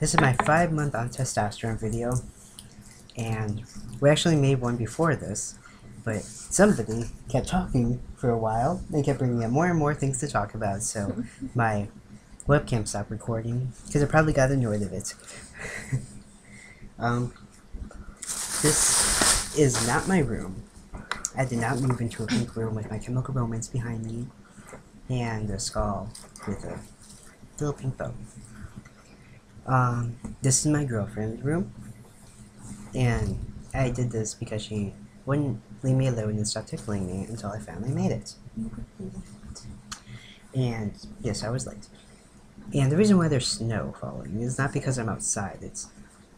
this is my five month on testosterone video, and we actually made one before this, but somebody kept talking for a while and kept bringing up more and more things to talk about, so my webcam stopped recording because it probably got annoyed of it. um, this is not my room. I did not move into a pink room with my chemical romance behind me and a skull with a little pink bow. Um, this is my girlfriend's room, and I did this because she wouldn't leave me alone and stop tickling me until I finally made it. And yes, I was late. And the reason why there's snow falling is not because I'm outside. It's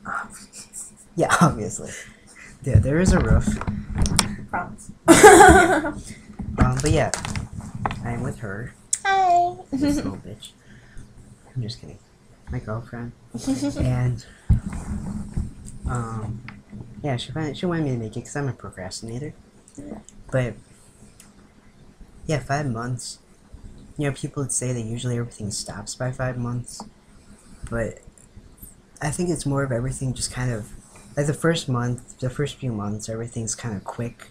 yeah, obviously. Yeah, there is a roof. Promise. Um, but yeah, I'm with her. Hi. This little bitch. I'm just kidding. My girlfriend. and um, yeah, she wanted, she wanted me to make it because I'm a procrastinator. Yeah. But yeah, five months. You know, people would say that usually everything stops by five months, but I think it's more of everything just kind of like the first month, the first few months, everything's kind of quick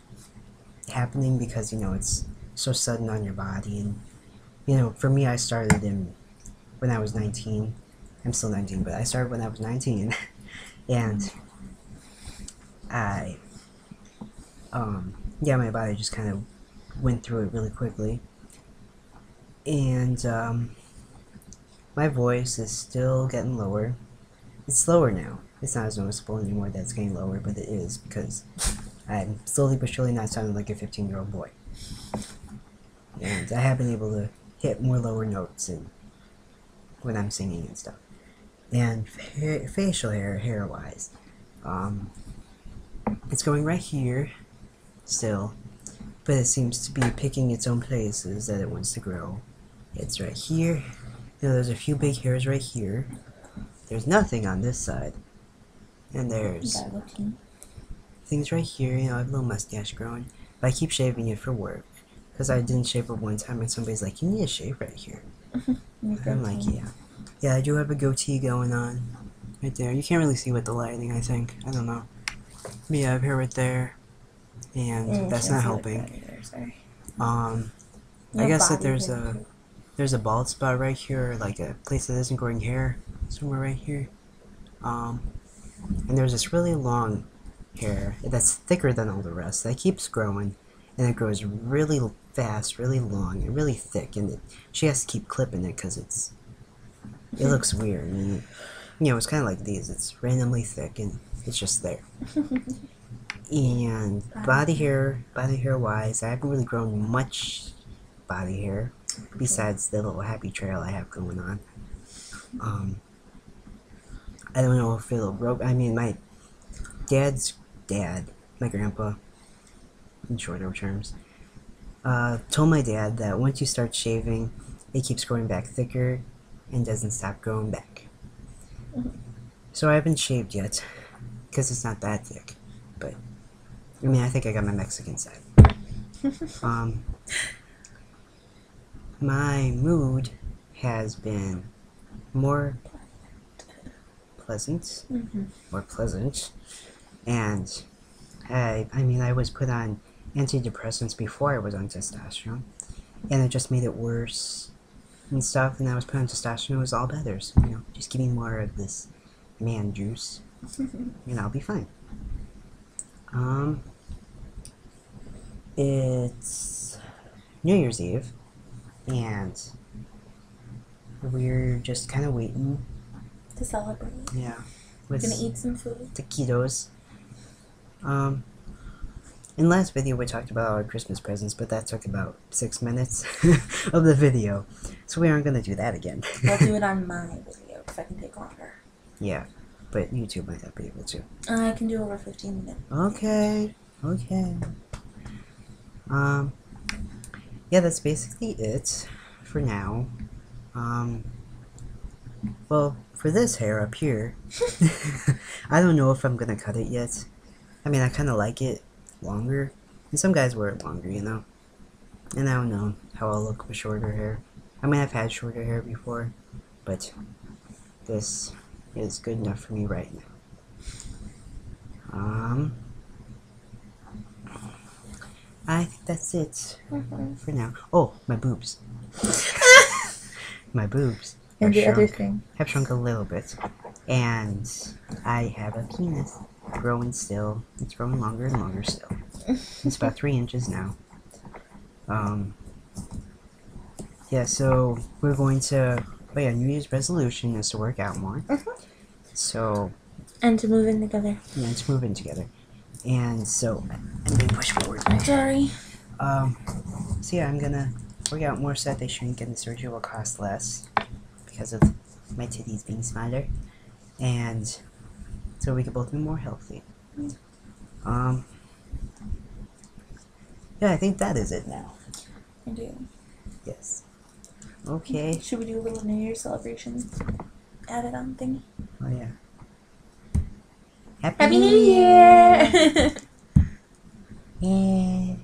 happening because you know it's so sudden on your body and you know for me I started in when I was 19 I'm still 19 but I started when I was 19 and I um yeah my body just kind of went through it really quickly. And um my voice is still getting lower. It's slower now. It's not as noticeable anymore that it's getting lower but it is because I'm slowly but surely not sounding like a 15 year old boy. And I have been able to hit more lower notes and when I'm singing and stuff. And fa- facial hair, hair wise, um, it's going right here still, but it seems to be picking its own places that it wants to grow. It's right here. You know, there's a few big hairs right here. There's nothing on this side. And there's things right here. You know, I have a little mustache growing, but I keep shaving it for work because I didn't shave it one time, and somebody's like, "You need to shave right here." I'm like, "Yeah, yeah, I do have a goatee going on right there. You can't really see with the lighting. I think I don't know. But yeah, I have hair right there, and that's not helping. Sorry. Um, You I guess that there's a too. there's a bald spot right here, like a place that isn't growing hair somewhere right here. Um, and there's this really long hair that's thicker than all the rest that keeps growing, and it grows really fast, really long, and really thick. And it, she has to keep clipping it because it's it looks weird. And, you know, it's kind of like these. It's randomly thick, and it's just there. And body hair, body hair wise, I haven't really grown much body hair besides the little happy trail I have going on. Um, I don't know if it'll grow. I mean, my dad's dad, my grandpa, in shorter terms, uh, told my dad that once you start shaving, it keeps growing back thicker and doesn't stop growing back. So I haven't shaved yet because it's not that thick, but I mean, I think I got my Mexican side. um, my mood has been more pleasant, Mhm. more pleasant, and I, I mean, I was put on antidepressants before I was on testosterone, and it just made it worse and stuff. And I was put on testosterone, it was all better. So, you know, just give me more of this man juice, and I'll be fine. Um, it's New Year's Eve, and we're just kind of waiting. to celebrate. Yeah, with Gonna eat some food. taquitos. Um, in last video we talked about our Christmas presents, but that took about six minutes of the video, so we aren't gonna do that again. I'll do it on my video because I can take longer. yeah, but YouTube might not be able to. I can do over 15 minutes. Okay, okay. Um, yeah, that's basically it for now. Um, well, for this hair up here, I don't know if I'm gonna cut it yet. I mean, I kind of like it longer, and some guys wear it longer, you know. And I don't know how I'll look with shorter hair. I mean, I've had shorter hair before, but this is good enough for me right now. Um, I think that's it Mm-hmm. for now. Oh, my boobs. my boobs And the other thing. have shrunk a little bit, and I have a penis growing still. It's growing longer and longer still. It's about three inches now. Um. Yeah, so we're going to. Oh yeah, New Year's resolution is to work out more. Mhm. So And to move in together. yeah, let's move in together. And so I'm gonna push forward. Sorry. Um. So yeah, I'm gonna work out more so that they shrink and the surgery will cost less because of my titties being smaller, and so we can both be more healthy. Um. Yeah, I think that is it now. I do. Yes. Okay. Should we do a little New Year celebration? Added on thingy. Oh yeah. Happy, Happy New Year! Yeah.